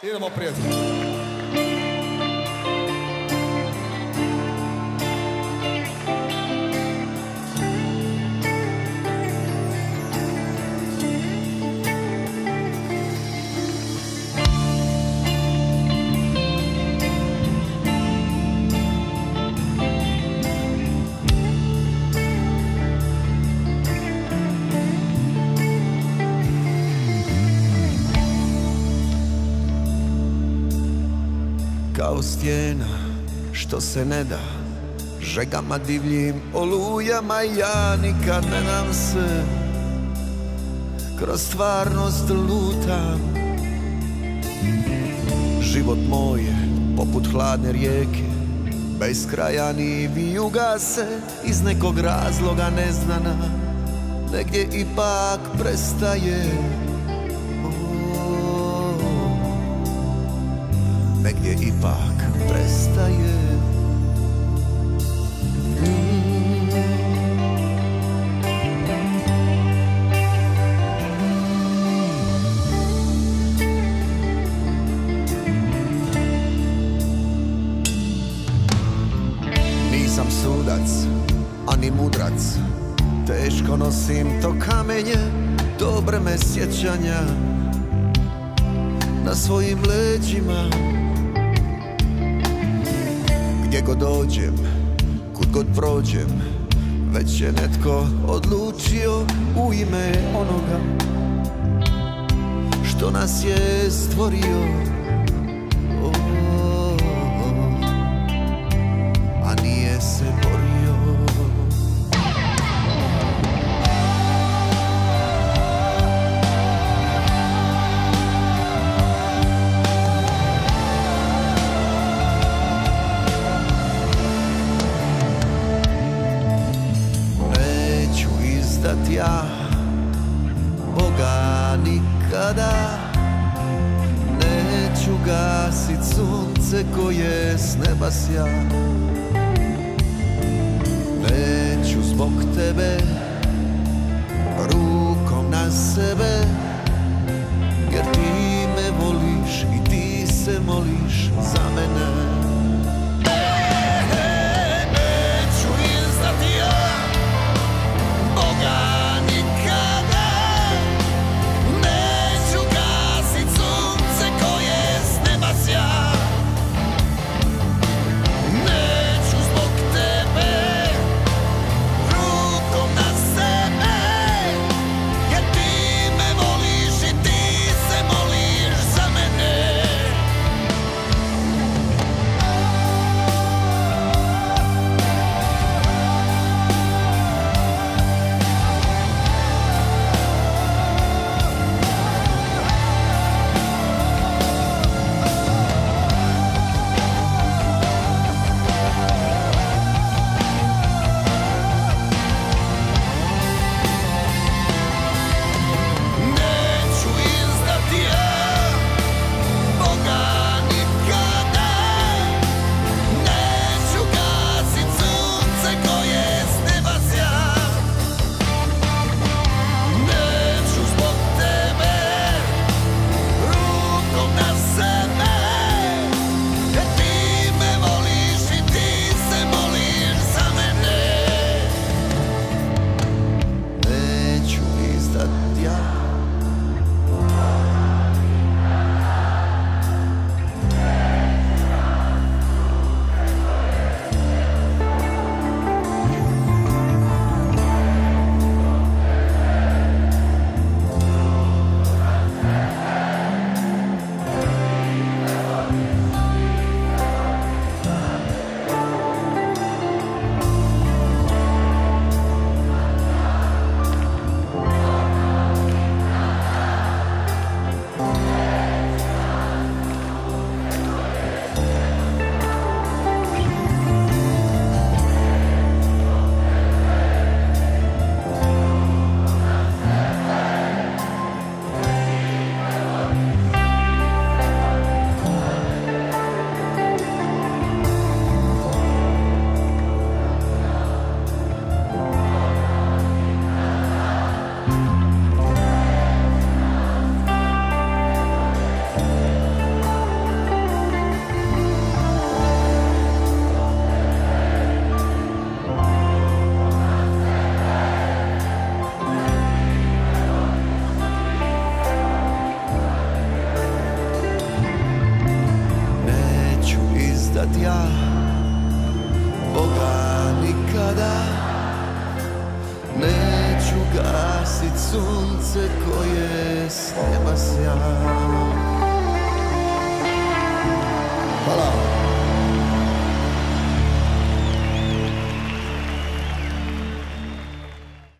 Tira, uma presa. Kao stijena što se ne da. Žegama divljim olujama ja nikad ne dam se. Kroz stvarnost lutam. Život moj je poput hladne rijeke Bez kraja ni vijuga se Iz nekog razloga neznana. Negdje ipak prestaje negdje ipak prestaje. Nisam sudac, ani mudrac. Teško nosim to kamenje Dobre me sjećanja. Na svojim leđima Gdje god dođem, kud god prođem Već je netko odlučio u ime onoga Što nas je stvorio izdat ja Boga nikada Neću gasit sunce koje s neba sja. Neću zbog tebe Rukom na sebe Jer ti me voliš i ti se moliš za Bestia Boga nikada. Neću gasit sunce koje s neba